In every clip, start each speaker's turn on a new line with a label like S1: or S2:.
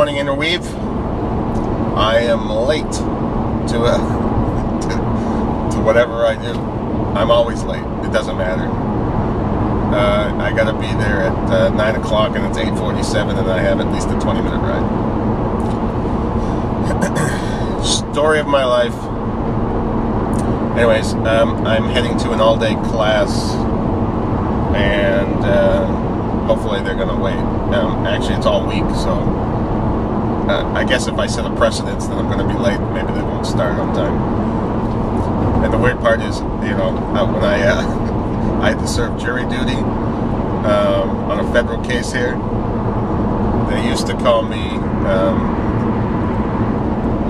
S1: morning interweave. I am late to, uh, to, to whatever I do. I'm always late. It doesn't matter. Uh, I gotta be there at uh, 9 o'clock and it's 8.47 and I have at least a 20 minute ride. Story of my life. Anyways, um, I'm heading to an all day class and uh, hopefully they're gonna wait. Um, actually, it's all week, so uh, I guess if I set a precedence then I'm gonna be late, maybe they won't start on time. And the weird part is, you know, uh, when I uh, I had to serve jury duty um, on a federal case here. They used to call me, um,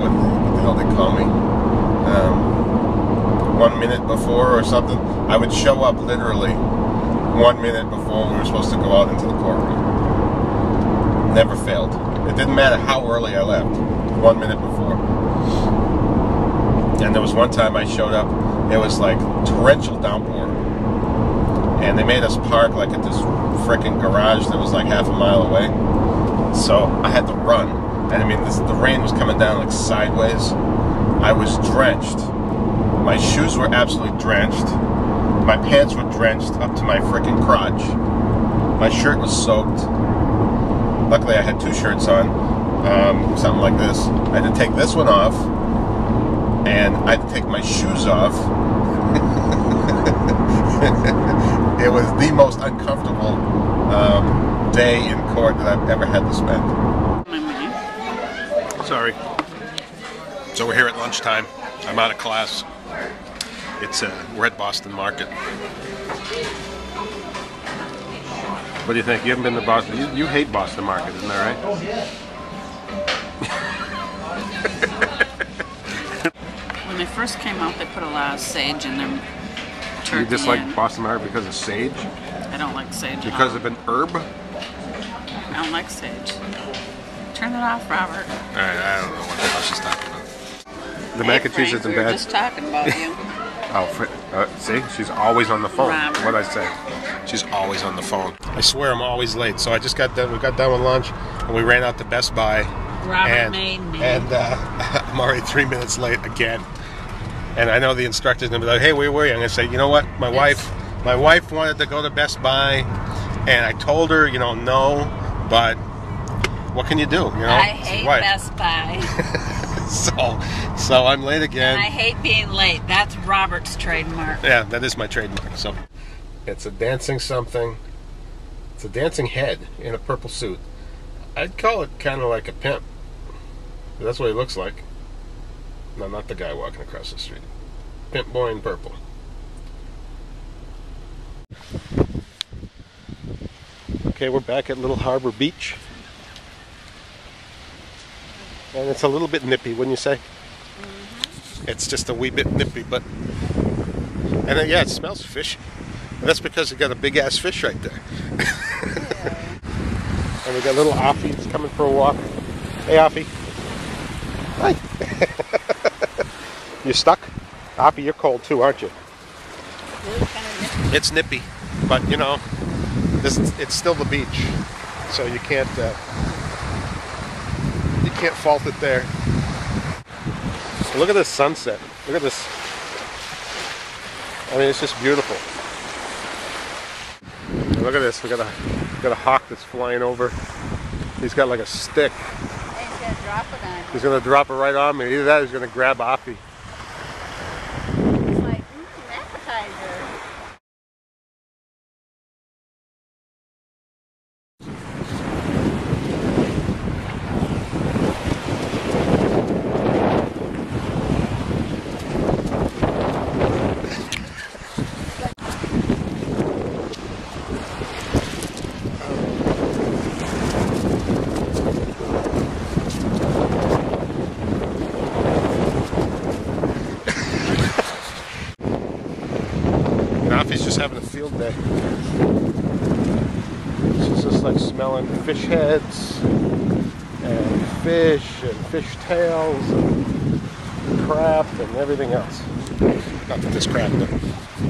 S1: what, what, the hell they call me? Um, one minute before or something. I would show up literally one minute before we were supposed to go out into the courtroom. Never failed. It didn't matter how early I left, one minute before. And there was one time I showed up, it was like torrential downpour and they made us park like at this freaking garage that was like half a mile away. So I had to run, and I mean this, the rain was coming down like sideways. I was drenched. My shoes were absolutely drenched. My pants were drenched up to my freaking crotch. My shirt was soaked. Luckily, I had two shirts on, um, something like this. I had to take this one off, and I had to take my shoes off. it was the most uncomfortable um, day in court that I've ever had to spend. Sorry. So we're here at lunchtime. I'm out of class. It's uh, we're at Boston Market. What do you think? You haven't been to Boston. You, you hate Boston Market, isn't that
S2: right? Oh, yeah. when they first came out, they put a lot of sage in their
S1: turkey. You dislike in. Boston Market because of sage?
S2: I don't like sage.
S1: Because of an herb?
S2: I don't like sage. Turn it off, Robert.
S1: All right, I don't know what the hell she's talking about. The
S2: hey,
S1: mac and cheese isn't
S2: we
S1: bad.
S2: just talking about you.
S1: oh, uh, see, she's always on the phone. What'd I say? She's always on the phone. I swear I'm always late. So I just got done. We got done with lunch, and we ran out to Best Buy.
S2: Robert
S1: and,
S2: made me.
S1: And uh, I'm already three minutes late again. And I know the instructor's gonna be like, "Hey, where were you?" I'm gonna say, "You know what? My yes. wife, my wife wanted to go to Best Buy, and I told her, you know, no, but what can you do? You know,
S2: I hate Best Buy."
S1: so, so I'm late again.
S2: And I hate being late. That's Robert's trademark.
S1: Yeah, that is my trademark. So, it's a dancing something. It's a dancing head in a purple suit. I'd call it kind of like a pimp. That's what he looks like. No, not the guy walking across the street. Pimp boy in purple. Okay, we're back at Little Harbor Beach. And it's a little bit nippy, wouldn't you say? Mm-hmm. It's just a wee bit nippy, but. And uh, yeah, it smells fishy. And that's because we got a big ass fish right there. and we got little Offie coming for a walk. Hey, Offie. Hi. you stuck? Offie, you're cold too, aren't you? It's nippy, but you know, this, it's still the beach, so you can't uh, you can't fault it there. Look at this sunset. Look at this. I mean, it's just beautiful. Look at this. We got a we got a hawk that's flying over. He's got like a stick. He's gonna drop it on. He's gonna drop it right on me. Either that, he's gonna grab Offie. Having a field day. She's just like smelling fish heads and fish and fish tails and crap and everything else. Not this crap though.